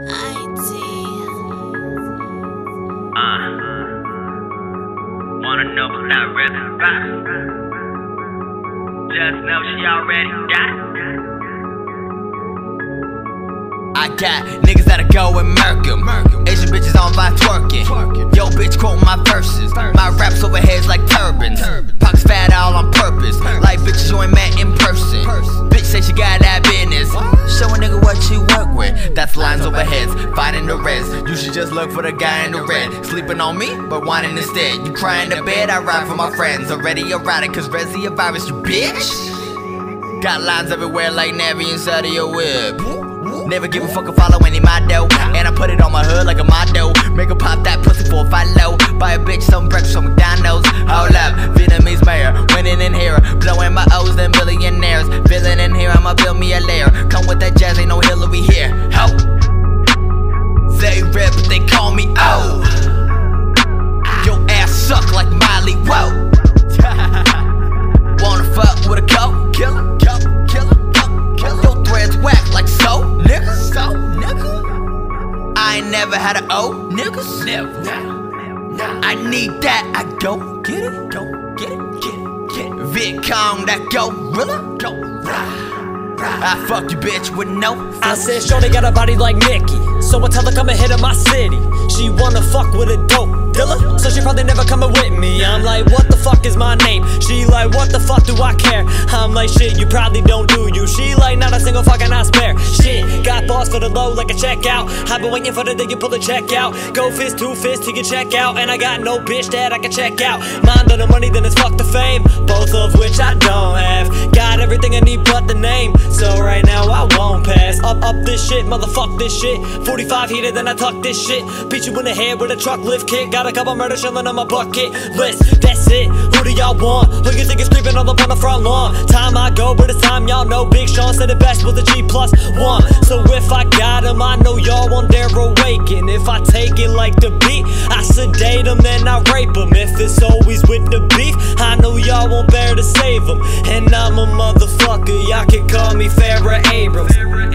IT. Uh, wanna know about that rhythm? Right. Just know she already got. I got niggas that'll go and murk 'em. Asian bitches on vibe twerking. Yo, bitch, quote my verses. My raps over heads like turbans. Pockets fat all on purpose. Like bitches you ain't met in person. Bitch say she got lines over heads. Fighting the rest. You should just look for the guy in the red. Sleeping on me, but whining instead. You cry in the bed, I ride for my friends. Already erotic, cause Resi a virus, you bitch. Got lines everywhere like Navi inside of your whip. Never give a fuck if follow any dough. And I put it on my hood like a motto. Make her pop that pussy for a follow. Buy a bitch some breakfast from McDonald's. Hold up, Vietnamese mayor. Winning in here. Blowing my O's, then billionaires. Feeling in here, I'ma build me a lair. Come with that jazz, ain't no ain't never had an a O, niggas. Never. I need that. I go get it. Go get it. Get it. Get it. Viet Cong, that gorilla. Go rah. rah. I fuck you, bitch, with no. I said, Shorty got a body like Nicki. So I tell her, come and hit in my city. She wanna fuck with a dope dealer. So she probably never coming with me. I'm like, what the fuck is my name? She like, what the fuck do I care? I'm like, shit, you probably don't do you. She like, not a single fucking I spare. Shit, got balls for the low like a checkout. I've been waiting for the day you pull the check out. Go fist, two fist, till you check out. And I got no bitch that I can check out. Mind on the money, then it's fuck Up, this shit, motherfuck this shit. 45 heater, then I tuck this shit. Beat you in the head with a truck lift kit. Got a couple murder chillin' on my bucket list. That's it. Who do y'all want? Who you think is creeping all up on the front lawn? Time I go, but it's time y'all know. Big Sean said it best with a G plus one. So if I got him, I know y'all won't dare awaken. If I take it like the beat, I sedate him, then I rape him. If it's always with the beef, I know y'all won't bear to save him. And I'm a motherfucker, y'all can call me Farrah Abraham.